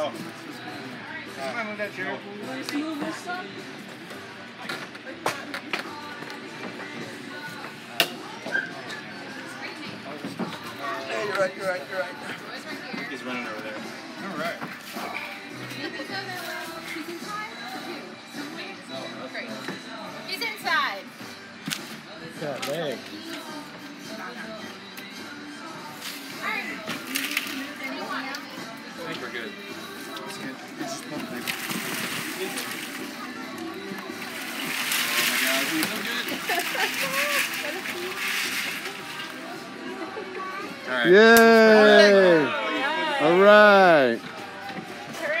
Stuff. Hey, you're right, you're right, you're right. He's running over there. All right. He's inside. I think we're good. Yay! All right.